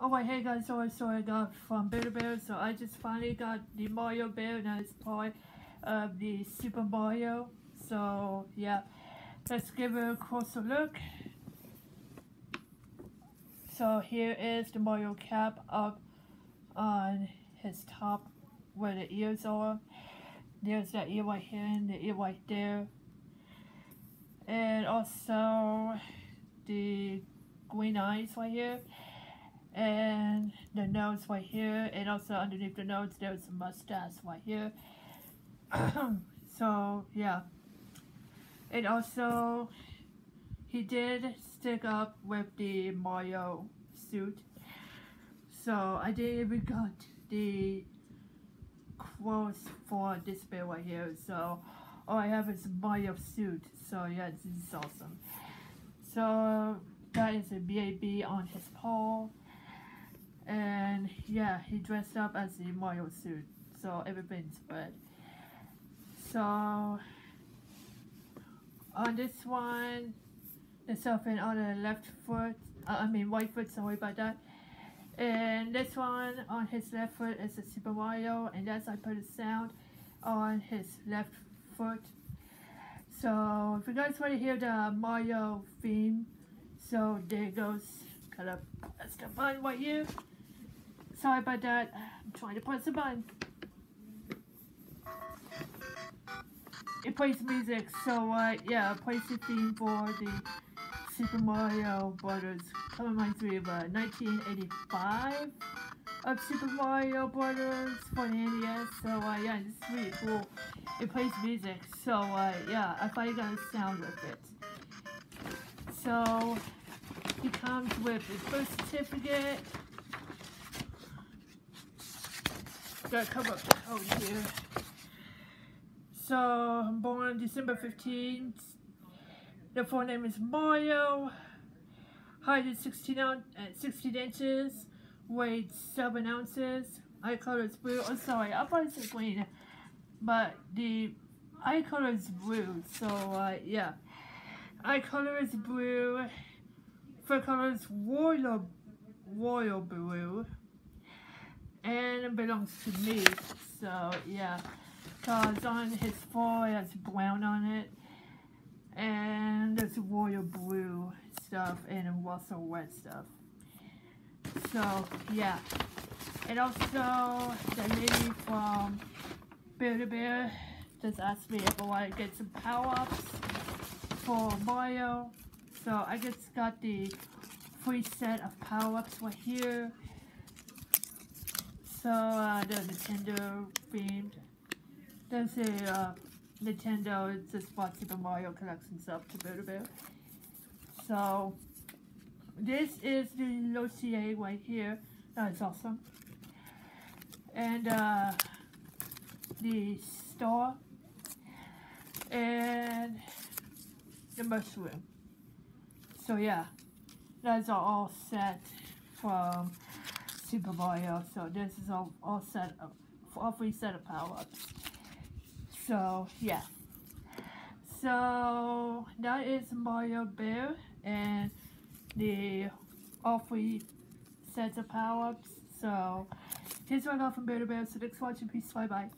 Oh wait, hey guys, so, so I got from Build Bear, so I just finally got the Mario Bear and it's part of the Super Mario. So yeah, let's give it a closer look. So here is the Mario cap up on his top where the ears are. There's that ear right here and the ear right there. And also the green eyes right here and the nose right here and also underneath the nose there's a mustache right here. So yeah. And also he did stick up with the Mario suit. So I didn't even got the clothes for this bit right here. So all I have is Mario suit. So yeah this is awesome. So that is a BAB on his paw and yeah, he dressed up as the Mario suit, so everything's good. So on this one, the something on the left foot, uh, I mean right foot, sorry about that. And this one on his left foot is a Super Mario, and that's I put a sound on his left foot. So if you guys want to hear the Mario theme, so there goes kind of that's the button right here. Sorry about that. I'm trying to press the button. It plays music, so uh, yeah, it plays the theme for the Super Mario Brothers. Come reminds me of uh, 1985 of Super Mario Brothers for the NES. So uh, yeah, it's really cool. It plays music, so uh, yeah, I thought you got a sound with it. So he comes with his birth certificate. Gotta up here. So, I'm born December 15th. The full name is Mario. Height is 16, ounce, uh, 16 inches. Weight 7 ounces. Eye color is blue. Oh, sorry, I thought it said green. But the eye color is blue. So, uh, yeah. Eye color is blue. Fur color is royal, royal blue and it belongs to me. So yeah, cause on his it has brown on it, and there's royal blue stuff and also red stuff. So yeah, and also the lady from Build-A-Bear just asked me if I want to get some power-ups for Mario. So I just got the free set of power-ups right here. So uh, the Nintendo themed. There's a uh, Nintendo, it's just bought Super Mario collection stuff to build a bit. So this is the Lucia right here. That's awesome. And uh, the star and the mushroom. So yeah, that's all set from Super Mario. So this is all, all set of, all three set of power-ups. So yeah. So that is Mario Bear and the all three sets of power-ups. So here's I got from Bear to Bear. So thanks for watching. Peace. Bye bye.